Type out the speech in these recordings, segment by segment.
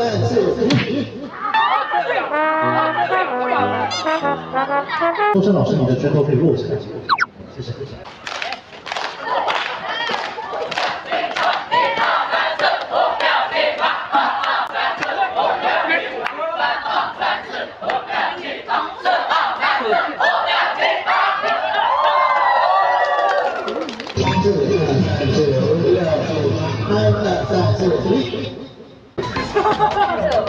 三四五。周深老师，你的拳头可以落下来，谢谢。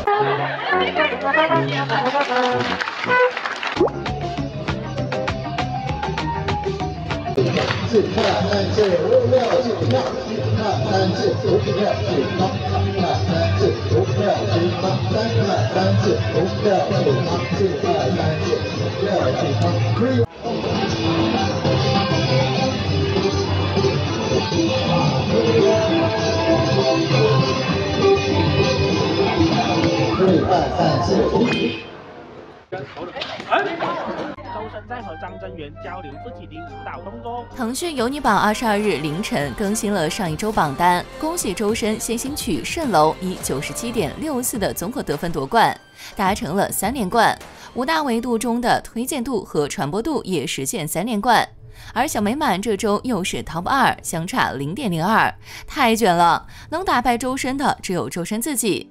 四二三四五六七八，四二三四五六七八，四二三四五六七八，三二三四五六七八，四二三四五六七八。周深在和张真源交流自己的舞蹈动作。腾讯有你榜二十二日凌晨更新了上一周榜单，恭喜周深先行曲《蜃楼》以九十七点六四的综合得分夺冠，达成了三连冠。五大维度中的推荐度和传播度也实现三连冠。而小美满这周又是 TOP 二，相差零点零二，太卷了！能打败周深的只有周深自己。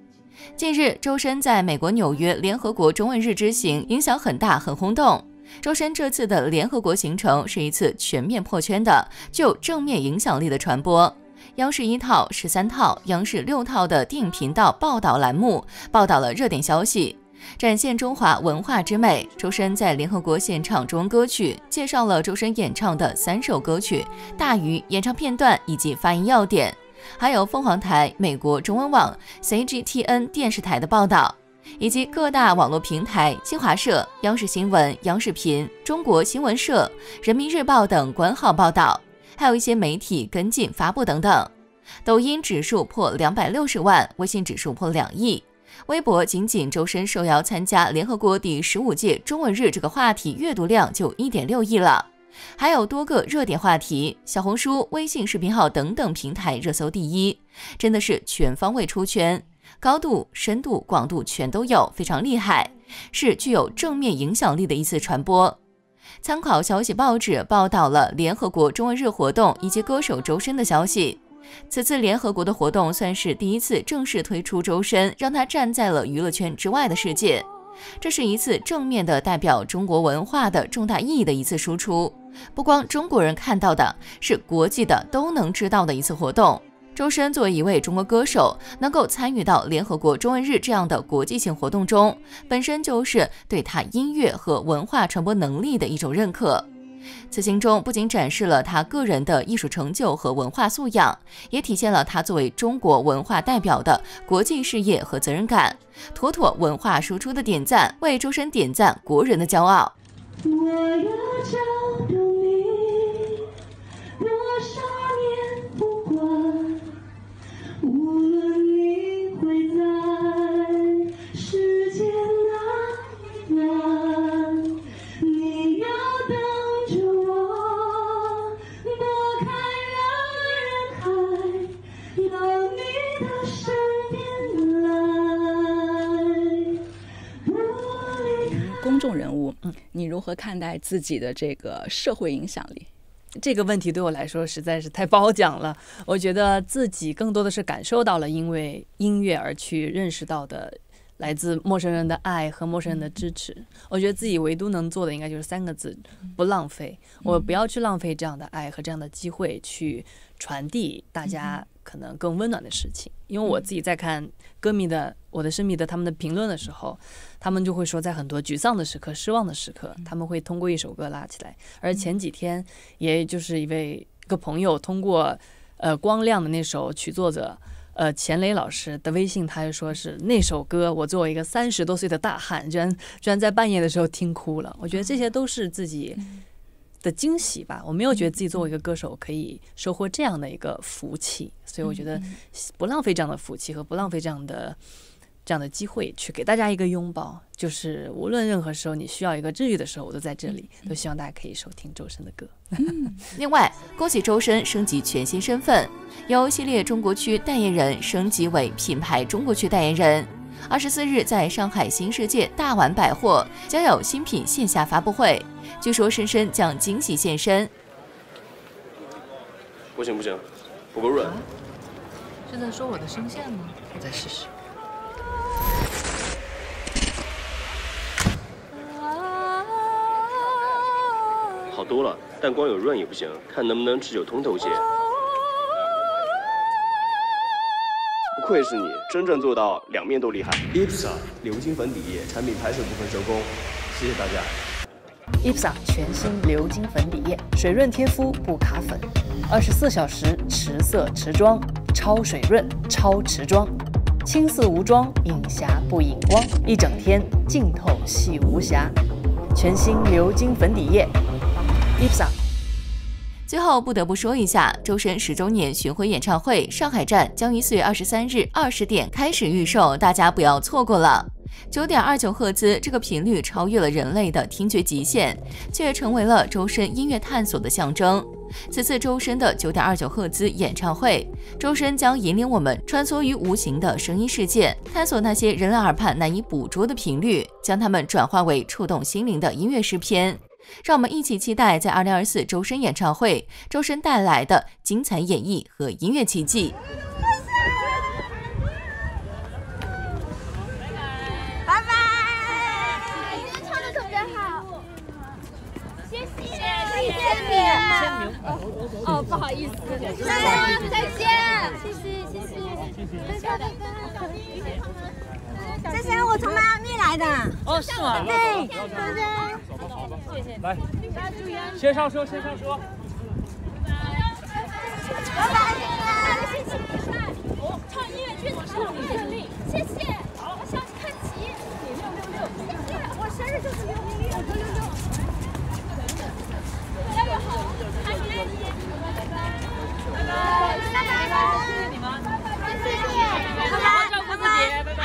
近日，周深在美国纽约联合国中文日之行影响很大，很轰动。周深这次的联合国行程是一次全面破圈的、具有正面影响力的传播。央视一套、十三套、央视六套的电影频道报道栏目报道了热点消息，展现中华文化之美。周深在联合国现场中歌曲，介绍了周深演唱的三首歌曲、大鱼演唱片段以及发音要点。还有凤凰台、美国中文网、CGTN 电视台的报道，以及各大网络平台、新华社、央视新闻、央视频、中国新闻社、人民日报等官号报道，还有一些媒体跟进发布等等。抖音指数破两百六十万，微信指数破两亿，微博仅仅周深受邀参加联合国第十五届中文日这个话题阅读量就一点六亿了。还有多个热点话题，小红书、微信视频号等等平台热搜第一，真的是全方位出圈，高度、深度、广度全都有，非常厉害，是具有正面影响力的一次传播。参考消息报纸报道了联合国中文日活动以及歌手周深的消息，此次联合国的活动算是第一次正式推出周深，让他站在了娱乐圈之外的世界。这是一次正面的代表中国文化的重大意义的一次输出，不光中国人看到的，是国际的都能知道的一次活动。周深作为一位中国歌手，能够参与到联合国中文日这样的国际性活动中，本身就是对他音乐和文化传播能力的一种认可。此行中不仅展示了他个人的艺术成就和文化素养，也体现了他作为中国文化代表的国际事业和责任感，妥妥文化输出的点赞，为周深点赞国人的骄傲。你如何看待自己的这个社会影响力？这个问题对我来说实在是太褒奖了。我觉得自己更多的是感受到了因为音乐而去认识到的来自陌生人的爱和陌生人的支持。我觉得自己唯独能做的应该就是三个字：不浪费。我不要去浪费这样的爱和这样的机会去传递大家。可能更温暖的事情，因为我自己在看歌迷的、我的生迷的他们的评论的时候，他们就会说，在很多沮丧的时刻、失望的时刻，他们会通过一首歌拉起来。而前几天，也就是一位一个朋友通过呃光亮的那首曲作者呃钱雷老师的微信，他就说是那首歌，我作为一个三十多岁的大汉，居然居然在半夜的时候听哭了。我觉得这些都是自己。的惊喜吧，我没有觉得自己作为一个歌手可以收获这样的一个福气，所以我觉得不浪费这样的福气和不浪费这样的这样的机会，去给大家一个拥抱。就是无论任何时候你需要一个治愈的时候，我都在这里，都希望大家可以收听周深的歌。另外，恭喜周深升级全新身份，由系列中国区代言人升级为品牌中国区代言人。二十四日，在上海新世界大碗百货将有新品线下发布会，据说深深将惊喜现身。不行不行，不够润。是在说我的声线吗？我再试试。多了，但光有润也不行，看能不能持久通透些。不愧是你，真正做到两面都厉害。IPSA 流金粉底液产品拍摄部分收工，谢谢大家。IPSA 全新流金粉底液，水润贴肤不卡粉，二十四小时持色持妆，超水润超持妆，清似无妆，隐瑕不隐光，一整天净透细无瑕。全新流金粉底液，IPSA。最后不得不说一下，周深十周年巡回演唱会上海站将于四月二十三日二十点开始预售，大家不要错过了。九点二九赫兹这个频率超越了人类的听觉极限，却成为了周深音乐探索的象征。此次周深的九点二九赫兹演唱会，周深将引领我们穿梭于无形的声音世界，探索那些人类耳畔难以捕捉的频率，将它们转化为触动心灵的音乐诗篇。让我们一起期待，在二零二四周深演唱会，周深带来的精彩演绎和音乐奇迹。拜拜！今天唱的特别好，谢。谢，谢。谢你。哦哦，不好意思，再见，再见，谢谢，谢谢，拜拜，拜拜。这是我从迈阿密来的。哦，是吗？对，拜拜。来，先上车，先上车候顺利，谢谢。我想看齐，六六六，谢谢。我生日就是六六六，六六六。加油好，开心，拜拜，拜拜，拜拜，谢谢你们，谢谢，好好照顾自己，拜拜。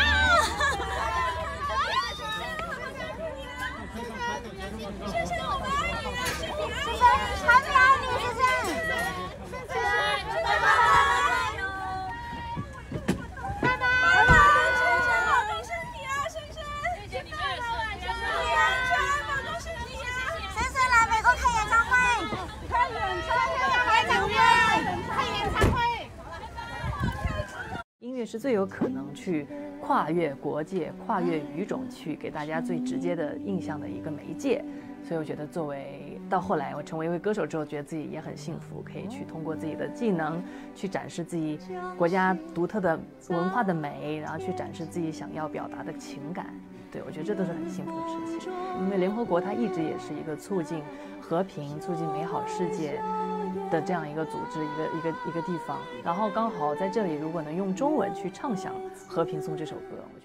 是最有可能去跨越国界、跨越语种，去给大家最直接的印象的一个媒介。所以我觉得，作为到后来我成为一位歌手之后，觉得自己也很幸福，可以去通过自己的技能去展示自己国家独特的文化的美，然后去展示自己想要表达的情感。对我觉得这都是很幸福的事情。因为联合国它一直也是一个促进和平、促进美好世界。的这样一个组织，一个一个一个地方，然后刚好在这里，如果能用中文去唱响《和平颂》这首歌，我觉得。